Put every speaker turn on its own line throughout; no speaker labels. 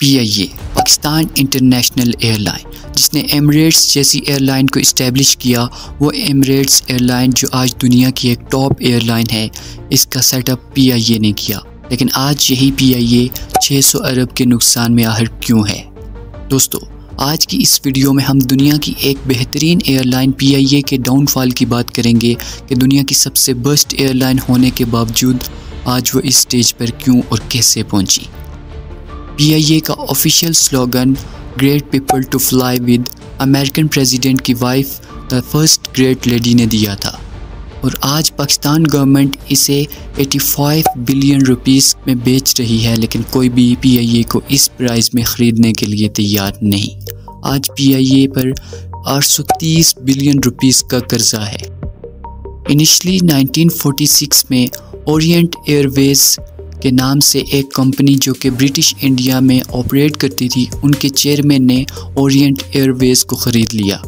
PIA Pakistan international airline जिसने Emirates जैसी airline को इस्टेब्लिश किया। वो एमरेट्स एयरलाइन जो आज दुनिया की एक टॉप एयरलाइन है, इसका सेटअप पीआईए ने किया। लेकिन आज यही पीआईए 600 अरब के नुकसान में आहर क्यों है? दोस्तों, आज की इस वीडियो में हम दुनिया की एक बेहतरीन एयरलाइन पीआईए के डाउनफॉल की बात करेंगे कि दुनिया की सबसे बेस्ट एयरलाइन होने के बावजूद आज वो इस स्टेज पर क्यों और कैसे पहुँची। पीआईए का official slogan great people to fly with American president की wife the first great lady ने दिया था। और आज पाकिस्तान गवर्नमेंट इसे 85 बिलियन रुपीस में बेच रही है, लेकिन कोई भी पीआईए को इस प्राइस में ख़रीदने के लिए तैयार नहीं। आज पीआईए पर 830 बिलियन रुपीस का कर्जा है। इनिशली 1946 में ओरिएंट एयरवेज के नाम से एक कंपनी जो कि ब्रिटिश इंडिया में ऑपरेट करती थी, उनके चेयरमैन ने ओरिएंट एयरवेज को ख़रीद लिया।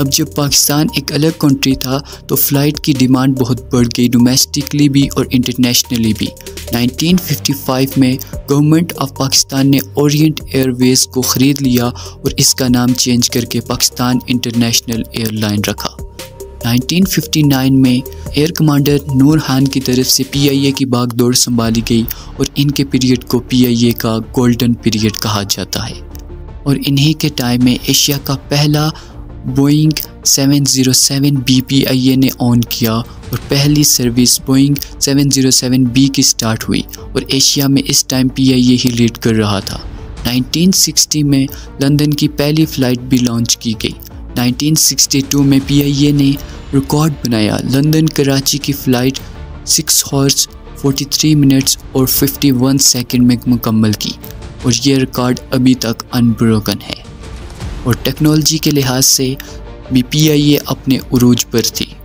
अब जब पाकिस्तान एक अलग कंट्री था तो फ़्लाइट की डिमांड बहुत बढ़ गई डोमेस्टिकली भी और इंटरनेशनली भी। 1955 में गवर्नमेंट ऑफ़ पाकिस्तान ने ओरिएंट एयरवेज को ख़रीद लिया और इसका नाम चेंज करके पाकिस्तान इंटरनेशनल एयरलाइन रखा। 1959 में एयर कमांडर नूर खान की तरफ़ से पीआईए की बागडोर संभाली गई और इनके पीरियड को पीआईए का गोल्डन पीरियड कहा जाता है। और इन्हीं के टाइम में एशिया का पहला Boeing 707 B P I A ने ऑन किया और पहली सर्विस बोइंग 707 बी की स्टार्ट हुई और एशिया में इस टाइम पी आई ए ही लीड कर रहा था। 1960 में लंदन की पहली फ़्लाइट भी लॉन्च की गई। 1962 में पीआईए ने रिकॉर्ड बनाया लंदन कराची की फ़्लाइट सिक्स हॉर्स 43 मिनट्स और 51 सेकंड में मुकम्मल की और ये रिकॉर्ड अभी तक अनब्रोकन है। और टेक्नोलॉजी के लिहाज से भी पीआईए अपने उरूज पर थी।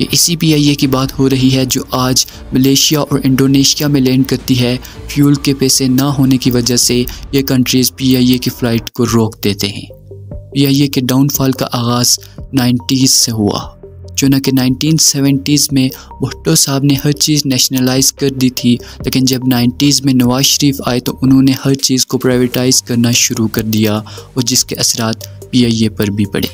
ये इसी पीआईए की बात हो रही है जो आज मलेशिया और इंडोनेशिया में लैंड करती है। फ्यूल के पैसे ना होने की वजह से ये कंट्रीज़ पीआईए की फ़्लाइट को रोक देते हैं। पीआईए के डाउनफॉल का आगाज़ नाइन्टीज़ से हुआ। चूँकि कि नाइनटीन सेवेंटीज़ में भुट्टो साहब ने हर चीज़ नेशनलाइज कर दी थी, लेकिन जब नाइन्टीज़ में नवाज़ शरीफ आए तो उन्होंने हर चीज़ को प्राइवेटाइज करना शुरू कर दिया और जिसके असरात पीआईए पर भी पड़े।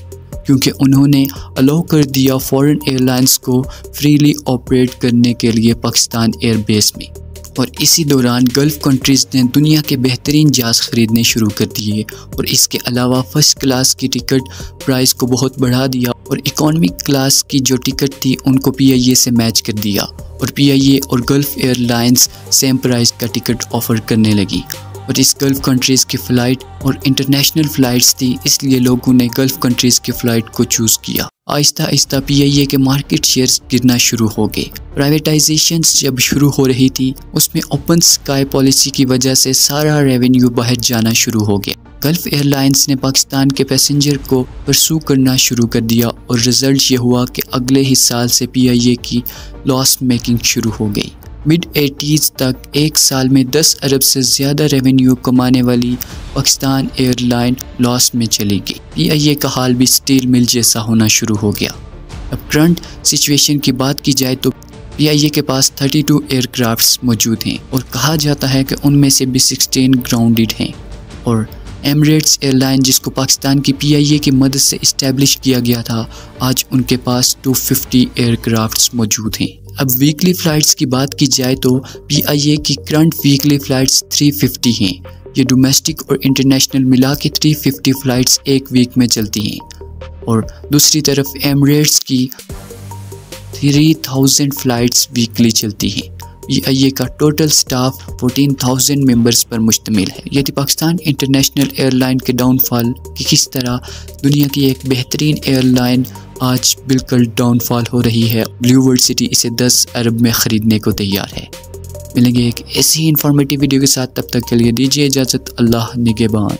क्योंकि उन्होंने अलाउ कर दिया फॉरेन एयरलाइंस को फ्रीली ऑपरेट करने के लिए पाकिस्तान एयरबेस में। और इसी दौरान गल्फ़ कंट्रीज़ ने दुनिया के बेहतरीन जहाज़ ख़रीदने शुरू कर दिए और इसके अलावा फ़र्स्ट क्लास की टिकट प्राइस को बहुत बढ़ा दिया और इकॉनमिक क्लास की जो टिकट थी, उनको पीआईए से मैच कर दिया और पीआईए और गल्फ़ एयरलाइंस सेम प्राइस का टिकट ऑफ़र करने लगी और इस गल्फ़ कंट्रीज़ की फ़्लाइट और इंटरनेशनल फ़्लाइट्स थी, इसलिए लोगों ने गल्फ़ कंट्रीज़ की फ़्लाइट को चूज़ किया। आहिस्ता आहिस्ता पीआईए के मार्केट शेयर्स गिरना शुरू हो गए। प्राइवेटाइजेशन जब शुरू हो रही थी, उसमें ओपन स्काई पॉलिसी की वजह से सारा रेवेन्यू बाहर जाना शुरू हो गया। गल्फ एयरलाइंस ने पाकिस्तान के पैसेंजर को परसू करना शुरू कर दिया और रिज़ल्ट ये हुआ कि अगले ही साल से पीआईए की लॉस मेकिंग शुरू हो गई। मिड एटीज़ तक एक साल में 10 अरब से ज़्यादा रेवेन्यू कमाने वाली पाकिस्तान एयरलाइन लॉस में चली गई। पीआईए का हाल भी स्टील मिल जैसा होना शुरू हो गया। अब करंट सिचुएशन की बात की जाए तो पीआईए के पास 32 एयरक्राफ्ट्स मौजूद हैं और कहा जाता है कि उनमें से भी 16 ग्राउंडेड हैं और एमरेट्स एयरलाइन जिसको पाकिस्तान की पीआईए की मदद से इस्टेब्लिश किया गया था, आज उनके पास 250 एयरक्राफ्ट्स मौजूद हैं। अब वीकली फ़्लाइट्स की बात की जाए तो पीआईए की करंट वीकली फ़्लाइट्स 350 हैं। ये डोमेस्टिक और इंटरनेशनल मिला के 350 फ़्लाइट्स एक वीक में चलती हैं। और दूसरी तरफ़ एमरेट्स की 3000 फ़्लाइट्स वीकली चलती हैं। पी का टोटल स्टाफ 14,000 मेंबर्स पर मुश्तमिल है। यदि पाकिस्तान इंटरनेशनल एयरलाइन के डाउनफॉल की किस तरह दुनिया की एक बेहतरीन एयरलाइन आज बिल्कुल डाउनफॉल हो रही है। ब्लू वर्ल्ड सिटी इसे 10 अरब में ख़रीदने को तैयार है। मिलेंगे एक ऐसी इंफॉर्मेटिव वीडियो के साथ। तब तक के लिए दीजिए इजाज़त। अल्लाह निगेबान